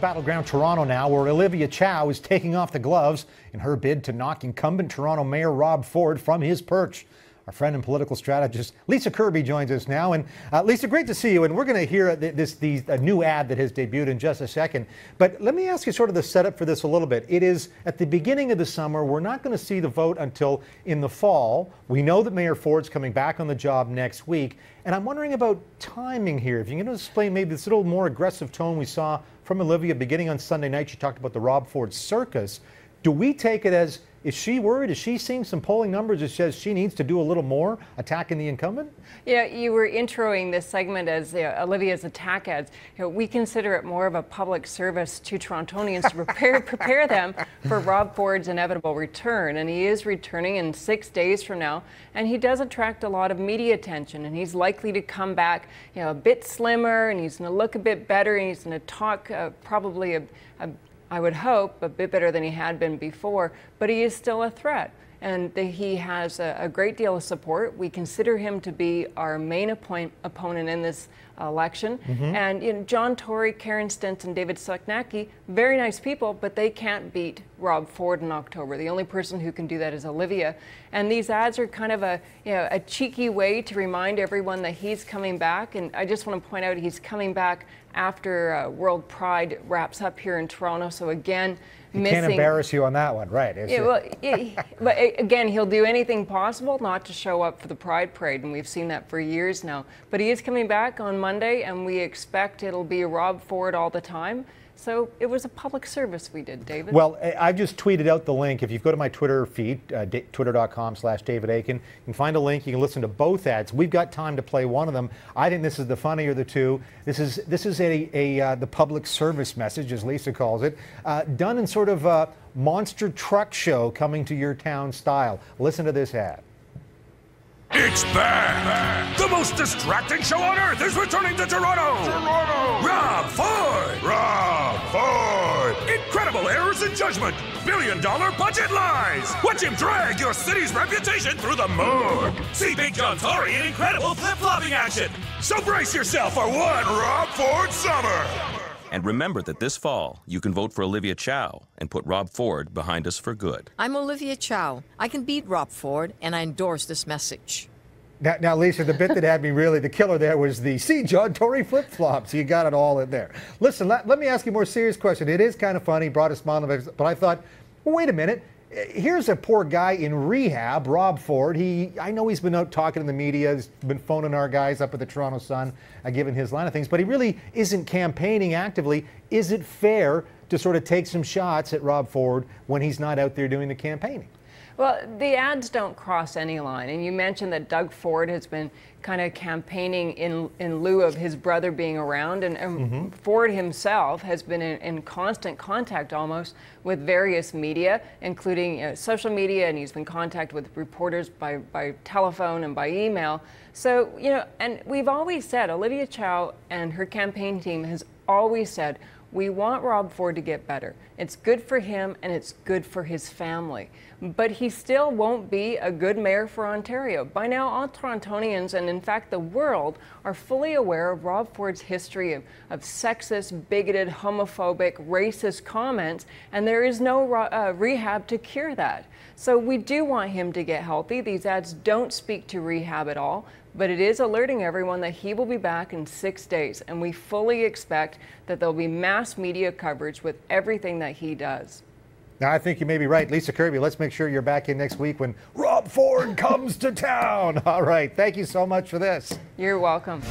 Battleground Toronto now, where Olivia Chow is taking off the gloves in her bid to knock incumbent Toronto Mayor Rob Ford from his perch. Our friend and political strategist Lisa Kirbie joins us now. And uh, Lisa, great to see you. And we're going to hear this the a new ad that has debuted in just a second. But let me ask you sort of the setup for this a little bit. It is at the beginning of the summer. We're not going to see the vote until in the fall. We know that Mayor Ford's coming back on the job next week. And I'm wondering about timing here. If you can explain maybe this little more aggressive tone we saw from Olivia beginning on Sunday night. She talked about the Rob Ford circus. Do we take it as is she worried? Is she seeing some polling numbers that says she needs to do a little more attacking the incumbent? Yeah, you were introing this segment as uh, Olivia's attack ads. You know, we consider it more of a public service to Torontonians to prepare prepare them for Rob Ford's inevitable return, and he is returning in six days from now, and he does attract a lot of media attention, and he's likely to come back, you know, a bit slimmer, and he's going to look a bit better, and he's going to talk uh, probably a, a I would hope, a bit better than he had been before, but he is still a threat. And the, he has a, a, great deal of support. We consider him to be our main appoint, opponent in this election. Mm-hmm. And you know, John Tory, Karen Stintz, David Soknacki, very nice people, but they can't beat Rob Ford in October. The only person who can do that is Olivia. And these ads are kind of a, you know, a cheeky way to remind everyone that he's coming back. And I just want to point out he's coming back after uh, World Pride wraps up here in Toronto. So again, he missing. can't embarrass you on that one, right? yeah, well, but again, he'll do anything possible not to show up for the Pride Parade, and we've seen that for years now. But he is coming back on Monday, and we expect it'll be Rob Ford all the time. So it was a public service we did, David. Well, I've just tweeted out the link. If you go to my Twitter feed, uh, twitter.com slash David Akin, you can find a link. You can listen to both ads. We've got time to play one of them. I think this is the funnier of the two. This is this is a, a uh, the public service message, as Lisa calls it, uh, done in sort of a monster truck show coming to your town style. Listen to this ad. It's back! The most distracting show on earth is returning to Toronto! Toronto! Rob Ford! Rob Ford! Incredible errors in judgment! Billion dollar budget lies! Watch him drag your city's reputation through the mud! See Big John Tory in incredible flip-flopping action! So brace yourself for one Rob Ford summer! And remember that this fall, you can vote for Olivia Chow and put Rob Ford behind us for good. I'm Olivia Chow. I can beat Rob Ford, and I endorse this message. Now, now, Lisa, the bit that had me really the killer there was the see John Tory flip flops. You got it all in there. Listen, let, let me ask you a more serious question. It is kind of funny, brought a smile, but I thought, well, wait a minute. Here's a poor guy in rehab, Rob Ford. He, I know he's been out talking in the media, he's been phoning our guys up at the Toronto Sun, uh, giving his line of things, but he really isn't campaigning actively. Is it fair to sort of take some shots at Rob Ford when he's not out there doing the campaigning? Well, the ads don't cross any line. And you mentioned that Doug Ford has been kind of campaigning in, in lieu of his brother being around. And, and mm-hmm. Ford himself has been in, in, constant contact almost with various media, including uh, social media, and he's been in contact with reporters by, by telephone and by email. So, you know, and we've always said, Olivia Chow and her campaign team has always said, we want Rob Ford to get better. It's good for him and it's good for his family. But he still won't be a good mayor for Ontario. By now, all Torontonians and, in fact, the world are fully aware of Rob Ford's history of, of sexist, bigoted, homophobic, racist comments, and there is no uh, rehab to cure that. So we do want him to get healthy. These ads don't speak to rehab at all but it is alerting everyone that he will be back in six days, and we fully expect that there'll be mass media coverage with everything that he does. Now, I think you may be right. Lisa Kirbie, let's make sure you're back in next week when Rob Ford comes to town. All right. Thank you so much for this. You're welcome.